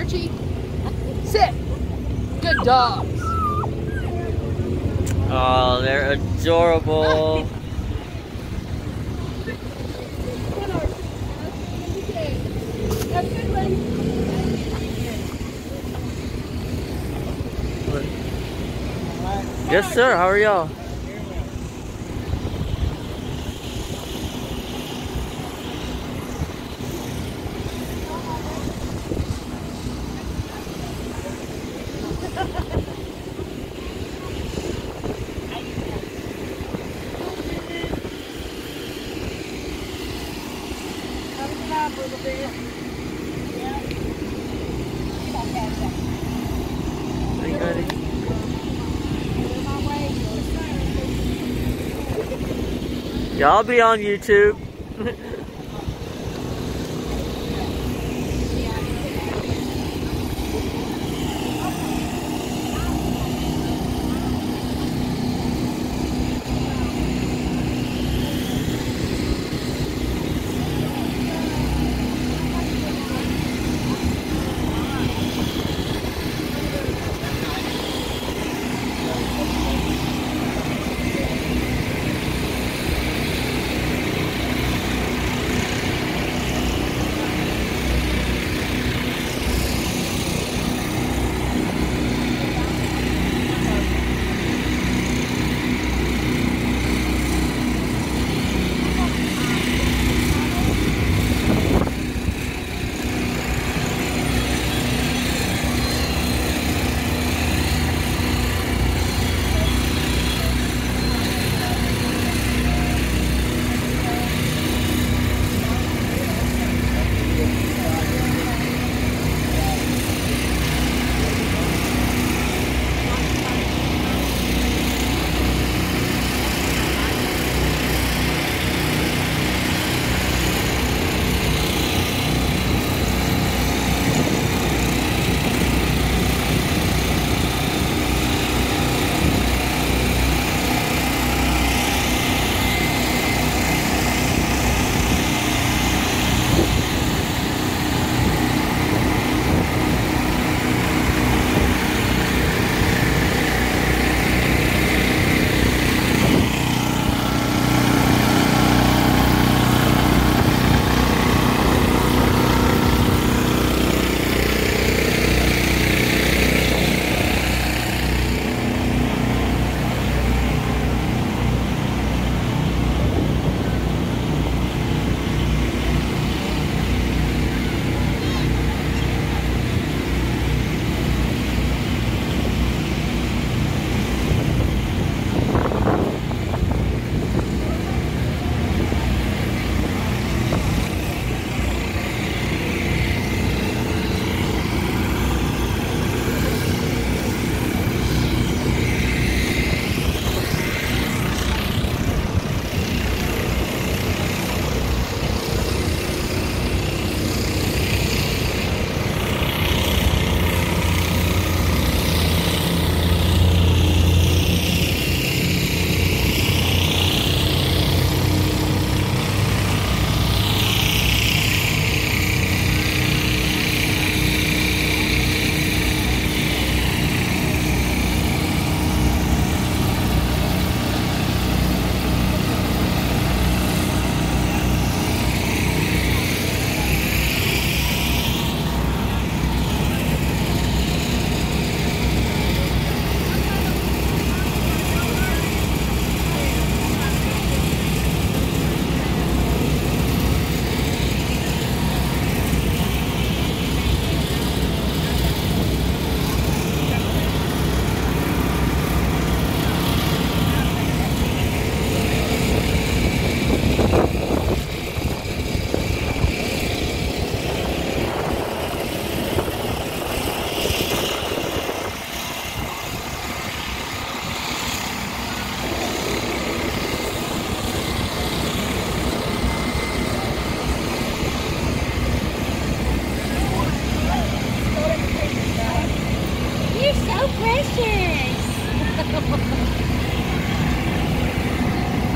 Archie. Sit. Good dogs. Oh, they're adorable. Yes, sir. How are y'all? I'll be on YouTube.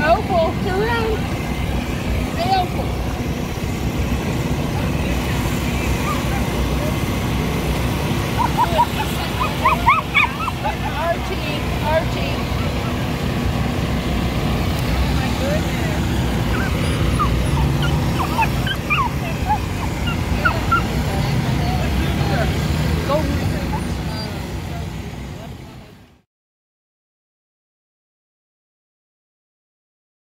Opal, turn around. Hey, Opal.